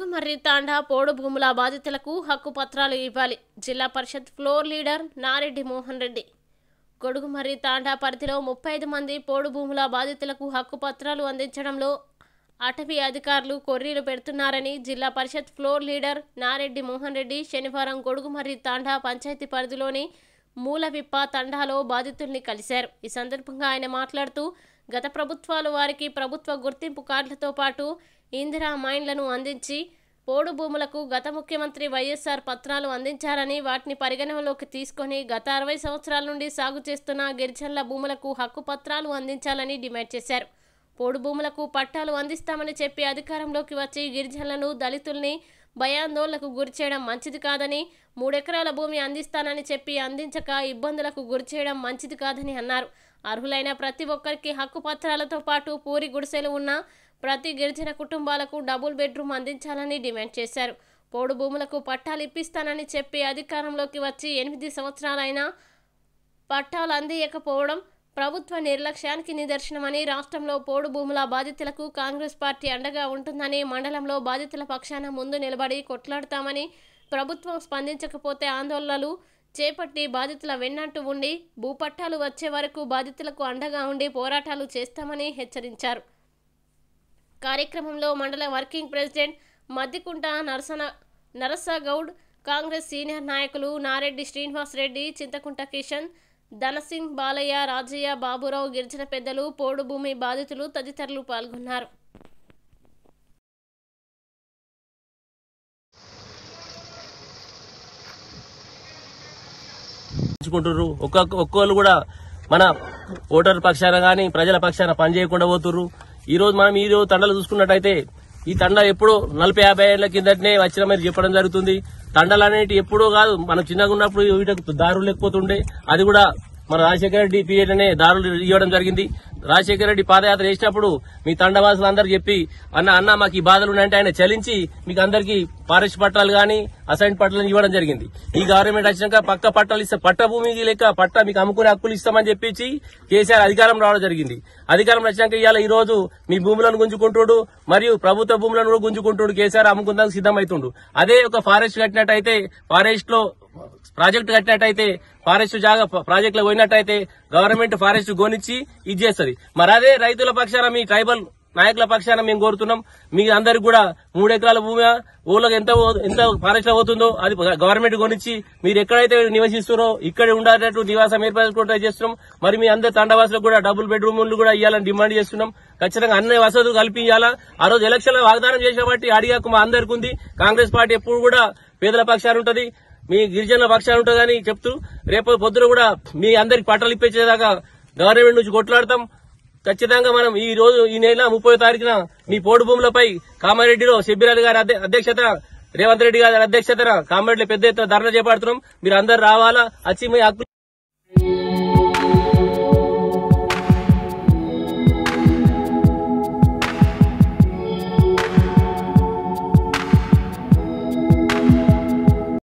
గొడుగుమర్రి తాండా పోడు భూముల బాధితులకు హక్కు పత్రాలు ఇవ్వాలి. Zilla Parishad floor leader Nareddy Mohan Reddy. Godugumarri తాండా పరిధిలో ముప్పై ఐదు మంది పోడు భూముల బాధితులకు హక్కు పత్రాలు అందించడంలో అటవీ అధికారులు కొర్రీలు పెడుతున్నారని జిల్లా పరిషత్ ఫ్లోర్ లీడర్ నారెడ్డి మోహన్ రెడ్డి శనివారం గొడుగుమర్రి తాండా పంచాయతీ పరిధిలోని మూలవిప్ప తండాలో బాధితుల్ని కలిశారు. ఈ సందర్భంగా ఆయన మాట్లాడుతూ గత ప్రభుత్వాలు వారికి ప్రభుత్వ గుర్తింపు కార్డులతో పాటు ఇందిరా మైండ్లను అందించి పోడు భూములకు గత ముఖ్యమంత్రి వైఎస్ఆర్ పత్రాలు అందించారని వాటిని పరిగణనలోకి తీసుకొని గత అరవై సంవత్సరాల నుండి సాగు చేస్తున్న గిరిజనుల భూములకు హక్కు పత్రాలు అందించాలని డిమాండ్ చేశారు. పోడు భూములకు పట్టాలు అందిస్తామని చెప్పి అధికారంలోకి వచ్చి గిరిజనులను దళితుల్ని భయాందోళనకు గురిచేయడం మంచిది కాదని మూడెకరాల భూమి అందిస్తానని చెప్పి అందించక ఇబ్బందులకు గురిచేయడం మంచిది కాదని అన్నారు. అర్హులైన ప్రతి ఒక్కరికి హక్కు పత్రాలతో పాటు పూరి గుడిసెలు ఉన్న ప్రతి గిరిజన కుటుంబాలకు డబుల్ బెడ్రూమ్ అందించాలని డిమాండ్ చేశారు. పోడు భూములకు పట్టాలు ఇప్పిస్తానని చెప్పి అధికారంలోకి వచ్చి ఎనిమిది సంవత్సరాలైనా పట్టాలు అందియకపోవడం ప్రభుత్వ నిర్లక్ష్యానికి నిదర్శనమని రాష్ట్రంలో పోడు భూముల బాధితులకు కాంగ్రెస్ పార్టీ అండగా ఉంటుందని మండలంలో బాధితుల పక్షాన ముందు నిలబడి కొట్లాడతామని ప్రభుత్వం స్పందించకపోతే ఆందోళనలు చేపట్టి బాధితుల వెన్నంటూ ఉండి భూపట్టాలు వచ్చే వరకు బాధితులకు అండగా ఉండి పోరాటాలు చేస్తామని హెచ్చరించారు. కార్యక్రమంలో మండల working president Maddikunta Narasana Narasagoud Congress senior నాయకులు నారెడ్డి శ్రీనివాస్ రెడ్డి చింతకుంట కిషన్ ధనసింగ్ బాలయ్య రాజయ్య బాబురావు గిరిజన పెద్దలు పోడు భూమి బాధితులు తదితరులు పాల్గొన్నారు. ఉంచుకుంటుర్రు ఒక్కొక్క ఒక్కోళ్ళు కూడా మన ఓటర్ పక్షాన కానీ ప్రజల పక్షాన పనిచేయకుండా పోతుర్రు. ఈ రోజు మనం ఈ రోజు తండలు చూసుకున్నట్టయితే ఈ తండ ఎప్పుడో నలభై యాభై ఏళ్ళ కిందటనే వచ్చిన మీరు చెప్పడం జరుగుతుంది. తండలు అనేటి ఎప్పుడో కాదు మనం చిన్నగా ఉన్నప్పుడు వీటికి దారులు లేకపోతుండే. అది కూడా మన రాజశేఖర రెడ్డి పీరియడ్ దారులు ఇవ్వడం జరిగింది. రాజశేఖర రెడ్డి పాదయాత్ర చేసినప్పుడు మీ తండవాసులు అందరు చెప్పి అన్న అన్న మాకు ఈ బాధలు ఉన్నాయంటే ఆయన చలించి మీకు అందరికి ఫారెస్ట్ పట్టాలు గాని అసైన్ పట్టాలు ఇవ్వడం జరిగింది. ఈ గవర్నమెంట్ వచ్చినాక పక్క పట్టాలు ఇస్తే పట్ట భూమికి లేక పట్ట మీకు అమ్ముకునే హక్కులు ఇస్తామని చెప్పి కేసీఆర్ అధికారం రావడం జరిగింది. అధికారం వచ్చినాక ఇవాళ ఈ రోజు మీ భూములను గుంజుకుంటుడు మరియు ప్రభుత్వ భూములను కూడా గుంజుకుంటుడు కేసీఆర్ అమ్ముకుందానికి సిద్దమవుతుండు అదే ఒక ఫారెస్ట్ కట్టినట్టయితే ఫారెస్ట్లో ప్రాజెక్టు కట్టినట్టయితే ఫారెస్ట్ జాగా ప్రాజెక్టులో పోయినట్టయితే గవర్నమెంట్ ఫారెస్ట్ గోనిచ్చి ఇది చేస్తుంది. మరి అదే రైతుల పక్షాన మీ ట్రైబల్ నాయకుల పక్షాన మేము కోరుతున్నాం. మీ అందరికి కూడా మూడు ఎకరాల భూమి ఊళ్ళకి ఎంత ఎంత ఫారెస్ట్ అవుతుందో పోతుందో అది గవర్నమెంట్ కొనిచ్చి మీరు ఎక్కడైతే నివసిస్తున్నారో ఇక్కడే ఉండేటట్టు నివాసం ఏర్పరచుకుంటూ చేస్తున్నాం. మరి మీ అందరి తండవాసులకు కూడా డబుల్ బెడ్రూమ్లు కూడా ఇవ్వాలని డిమాండ్ చేస్తున్నాం. ఖచ్చితంగా అన్ని వసతులు కల్పించాలా ఆ రోజు ఎలక్షన్ వాగ్దానం చేసిన బట్టి అడిగాక మా అందరికి ఉంది. కాంగ్రెస్ పార్టీ ఎప్పుడు కూడా పేదల పక్షాలు ఉంటది. మీ గిరిజనుల పక్షాలు ఉంటుందని చెప్తూ రేపు పొద్దున కూడా మీ అందరికి పట్టాలు ఇప్పించేదాకా గవర్నమెంట్ నుంచి కొట్లాడతాం. ఖచ్చితంగా మనం ఈ రోజు ఈ నెల ముప్పై తారీఖున మీ పోడు భూములపై కామారెడ్డిలో షబ్బీరాజు గారి అధ్య- అధ్యక్షత రేవంత్ రెడ్డి గారి అధ్యక్షతన కామారెడ్డిలో పెద్ద ఎత్తున ధర్నా చేపడుతున్నాం. మీరు అందరు రావాలా? వచ్చి మీ హక్కు